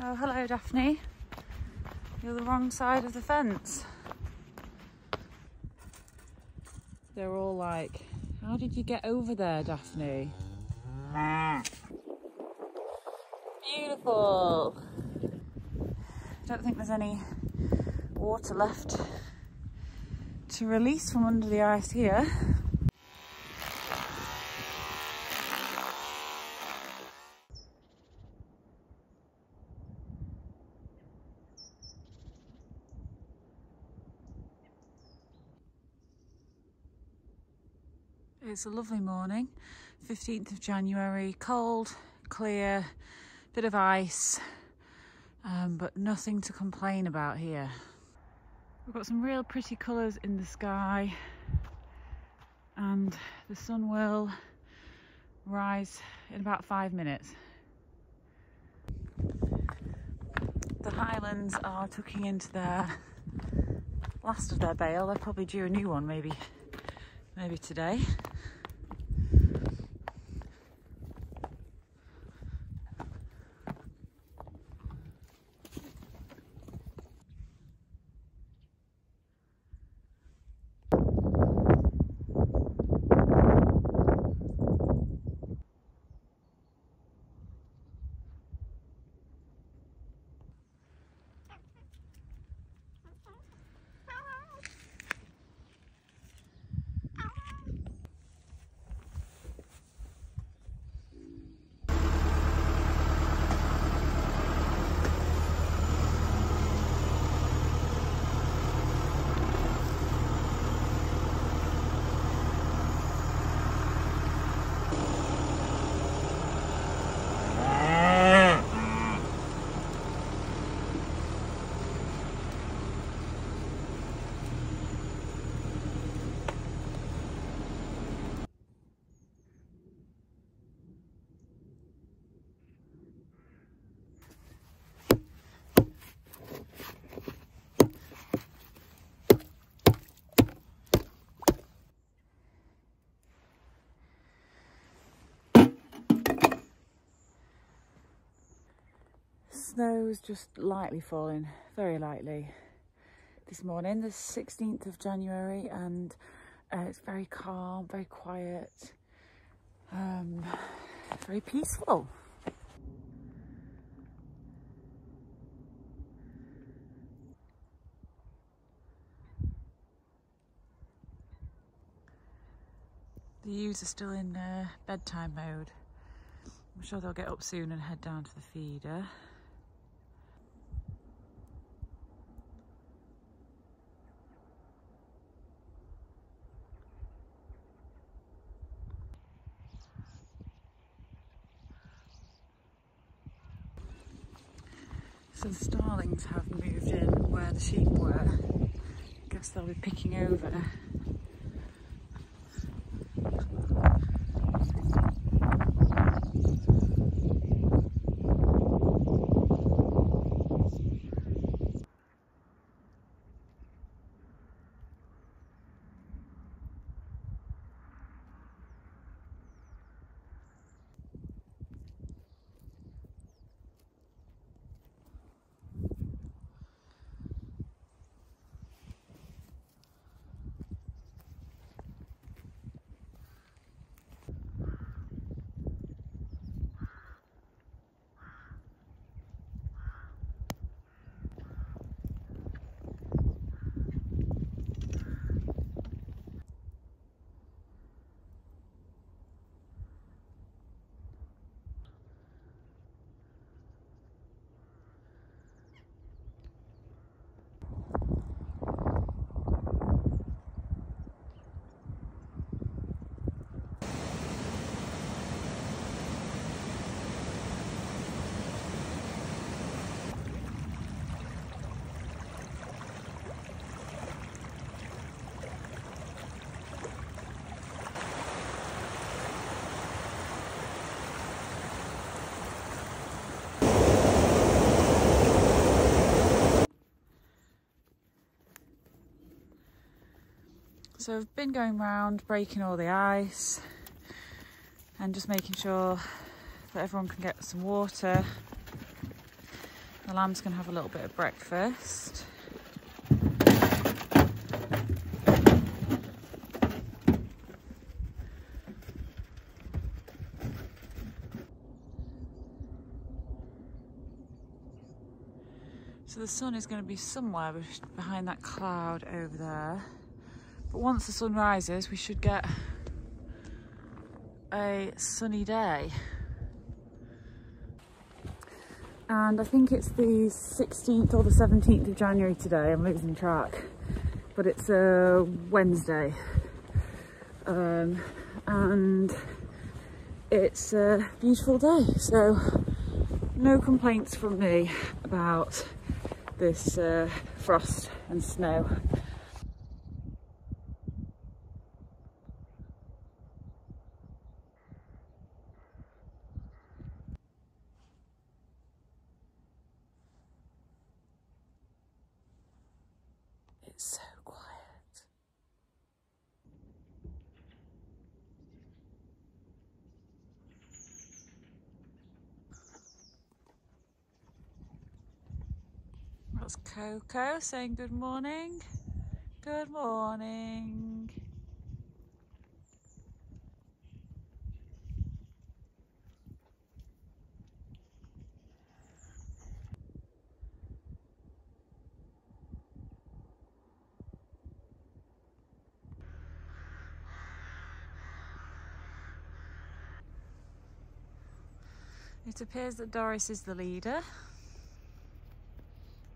Oh, hello, Daphne. You're the wrong side of the fence. They're all like, how did you get over there, Daphne? Beautiful. I don't think there's any water left to release from under the ice here. It's a lovely morning, 15th of January, cold, clear, bit of ice, um, but nothing to complain about here. We've got some real pretty colours in the sky and the sun will rise in about five minutes. The Highlands are tucking into their last of their bale. They're probably due a new one maybe, maybe today. Snow's just lightly falling, very lightly this morning, the 16th of January, and uh, it's very calm, very quiet, um, very peaceful. The ewes are still in uh, bedtime mode. I'm sure they'll get up soon and head down to the feeder. So the starlings have moved in where the sheep were. I guess they'll be picking over So I've been going around breaking all the ice and just making sure that everyone can get some water. The lamb's going to have a little bit of breakfast. So the sun is going to be somewhere behind that cloud over there. But once the sun rises, we should get a sunny day. And I think it's the 16th or the 17th of January today, I'm losing track. But it's a Wednesday. Um, and it's a beautiful day. So no complaints from me about this uh, frost and snow. So quiet. That's Coco saying good morning. Good morning. It appears that Doris is the leader.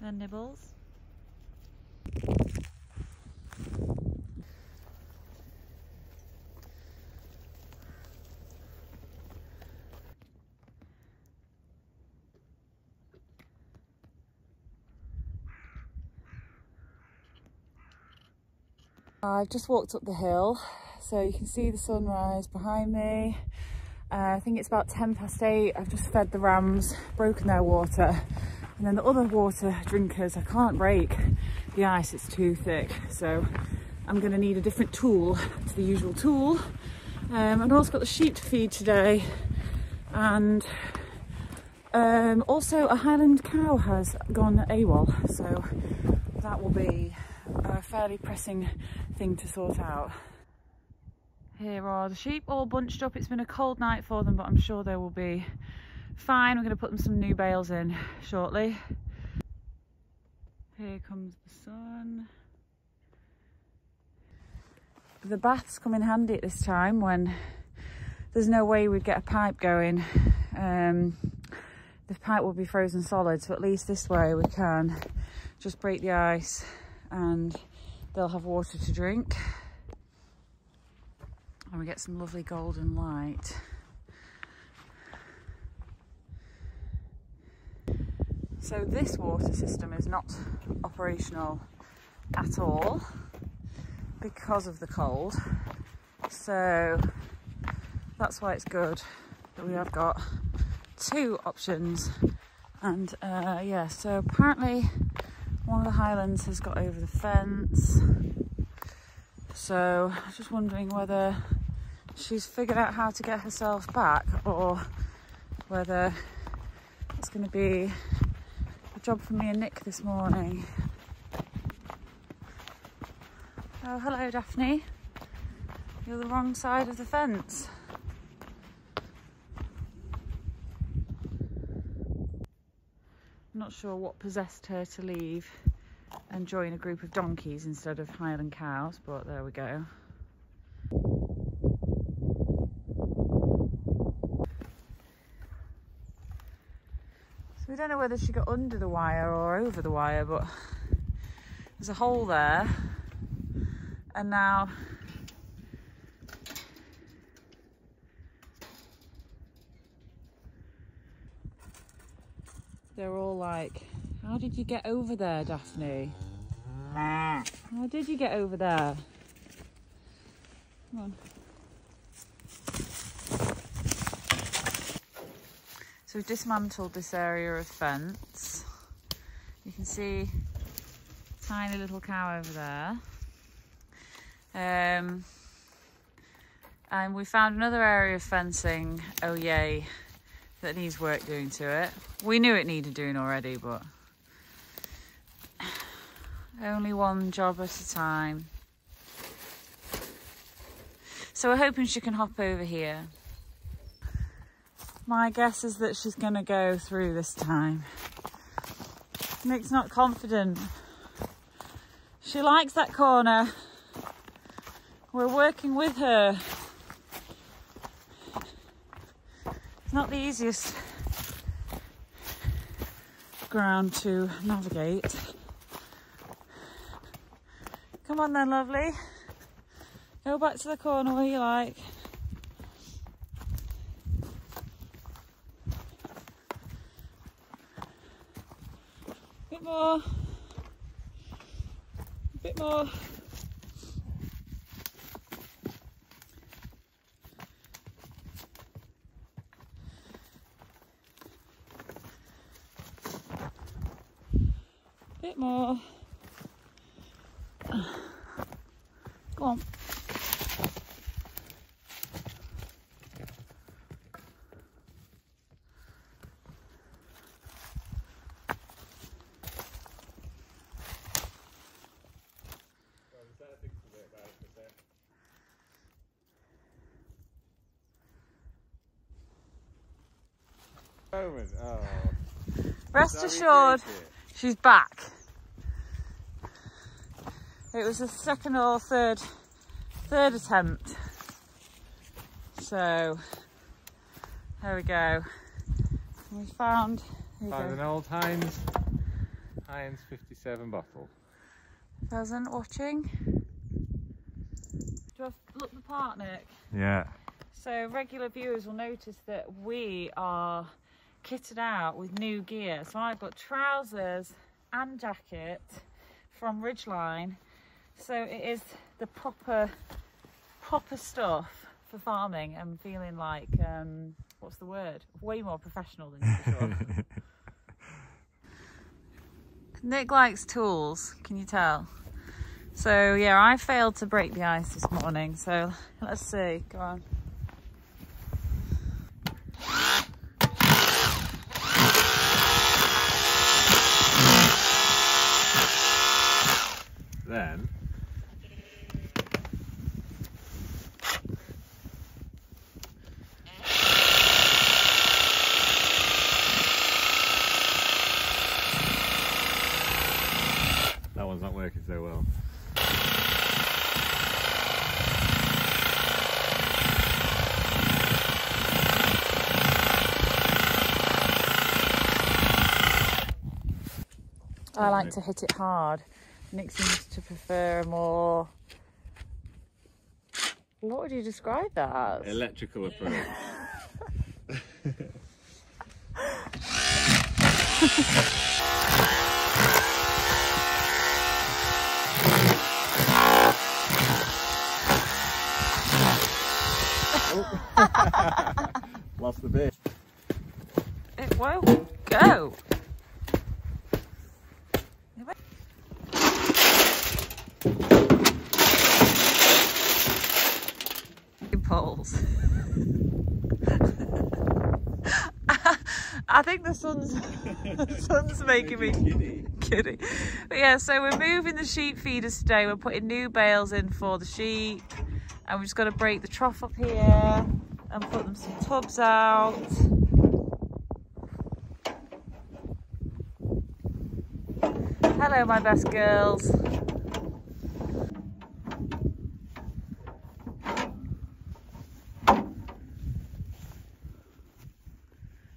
And Nibbles. I've just walked up the hill so you can see the sunrise behind me uh, I think it's about 10 past 8. I've just fed the rams, broken their water. And then the other water drinkers, I can't break the ice, it's too thick. So I'm going to need a different tool to the usual tool. Um, I've also got the sheep to feed today. And um, also a Highland cow has gone AWOL. So that will be a fairly pressing thing to sort out. Here are the sheep all bunched up. It's been a cold night for them, but I'm sure they will be fine. We're going to put them some new bales in shortly. Here comes the sun. The baths come in handy at this time when there's no way we'd get a pipe going. Um, the pipe will be frozen solid, so at least this way we can just break the ice and they'll have water to drink and we get some lovely golden light. So this water system is not operational at all because of the cold. So that's why it's good that we have got two options. And uh, yeah, so apparently one of the Highlands has got over the fence. So I was just wondering whether she's figured out how to get herself back or whether it's going to be a job for me and Nick this morning. Oh, hello Daphne. You're the wrong side of the fence. I'm not sure what possessed her to leave and join a group of donkeys instead of Highland cows, but there we go. So we don't know whether she got under the wire or over the wire, but there's a hole there. And now they're all like, how did you get over there, Daphne? Mm. How did you get over there? Come on. So we've dismantled this area of fence. You can see tiny little cow over there. Um, and we found another area of fencing, oh yay, that needs work doing to it. We knew it needed doing already, but only one job at a time. So we're hoping she can hop over here. My guess is that she's going to go through this time. Nick's not confident. She likes that corner. We're working with her. It's not the easiest ground to navigate. Come on then, lovely. Go back to the corner where you like. More. A bit more. Bit more. Go on. Moment. Oh. Rest assured, how you take it? she's back. It was the second or third, third attempt. So, there we go. We found, Found an old Heinz, Heinz 57 bottle. Pheasant watching. Do I look the part, Nick? Yeah. So regular viewers will notice that we are kitted out with new gear. So I've got trousers and jacket from Ridgeline. So it is the proper, proper stuff for farming. I'm feeling like, um, what's the word? Way more professional than usual. Nick likes tools, can you tell? So yeah, I failed to break the ice this morning. So let's see, go on. Then that one's not working so well. I like to hit it hard. Nick seems to prefer a more. What would you describe that as? Electrical approach. Oh. Lost the bit. It won't go. Poles. I think the sun's the sun's making me kidding. But yeah, so we're moving the sheep feeders today. We're putting new bales in for the sheep, and we've just got to break the trough up here and put them some tubs out. Hello, my best girls.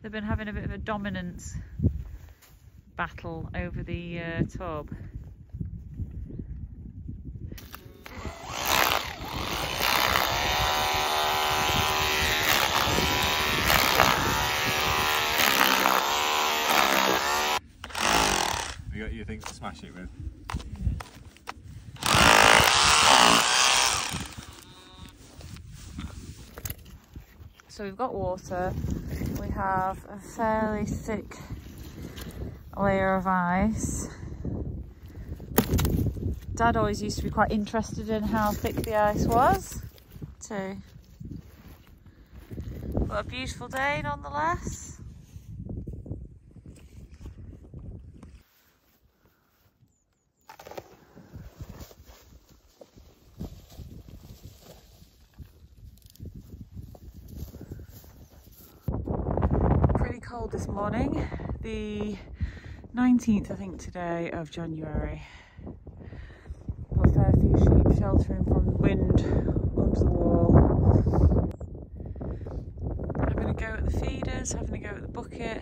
They've been having a bit of a dominance battle over the uh, tub. You got your things to smash it with. So we've got water. We have a fairly thick layer of ice. Dad always used to be quite interested in how thick the ice was too. But a beautiful day nonetheless. Pretty cold this morning. The 19th, I think, today of January. Got a fair few sheep sheltering from the wind onto the wall. Having a go at the feeders, having a go at the bucket,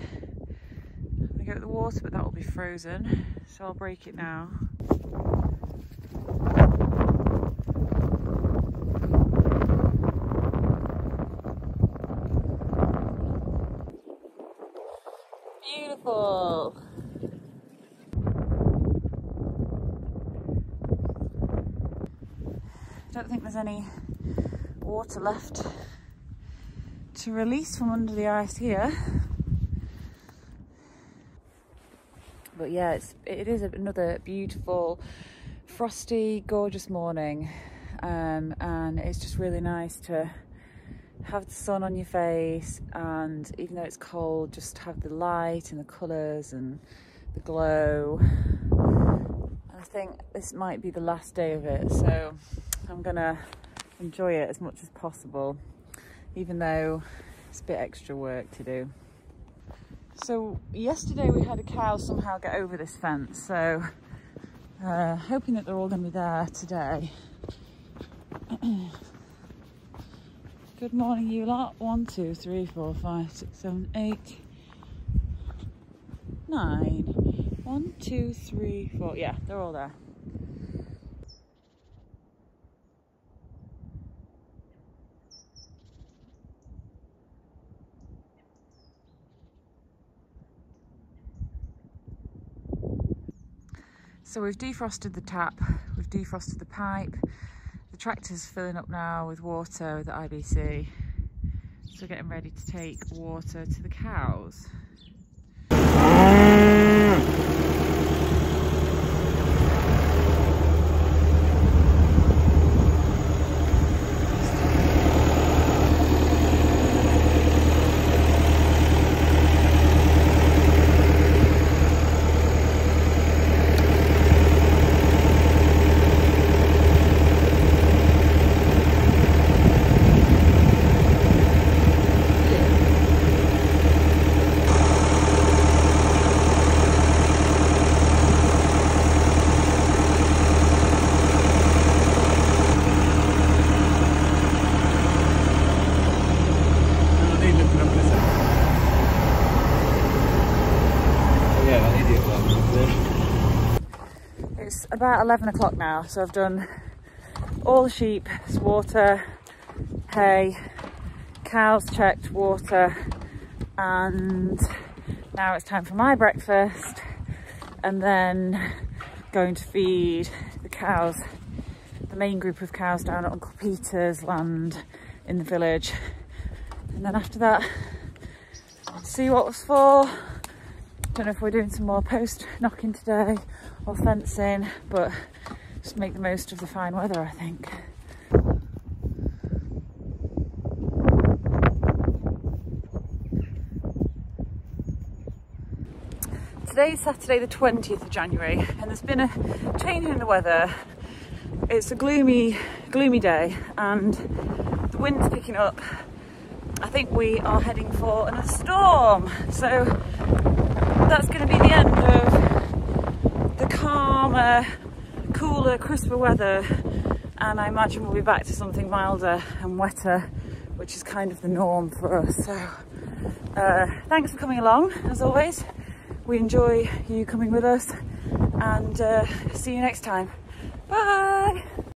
having a go at the water, but that will be frozen. So I'll break it now. Beautiful. I don't think there's any water left to release from under the ice here. But yeah, it's, it is another beautiful, frosty, gorgeous morning. Um, and it's just really nice to have the sun on your face and even though it's cold just have the light and the colours and the glow I think this might be the last day of it so I'm gonna enjoy it as much as possible even though it's a bit extra work to do so yesterday we had a cow somehow get over this fence so uh, hoping that they're all to be there today Good morning, you lot. One, two, three, four, five, six, seven, eight, nine. One, two, three, four. Yeah, they're all there. So we've defrosted the tap, we've defrosted the pipe, the tractor's filling up now with water with the IBC. So we're getting ready to take water to the cows. About 11 o'clock now, so I've done all the sheep, water, hay, cows checked, water, and now it's time for my breakfast and then going to feed the cows, the main group of cows down at Uncle Peter's land in the village. And then after that, see what was for. Don't know if we're doing some more post knocking today or fencing, but just make the most of the fine weather, I think. Today's Saturday the 20th of January and there's been a change in the weather. It's a gloomy, gloomy day and the wind's picking up. I think we are heading for another storm. So that's going to be the end of calmer, cooler, crisper weather and I imagine we'll be back to something milder and wetter which is kind of the norm for us. So uh, thanks for coming along as always. We enjoy you coming with us and uh, see you next time. Bye!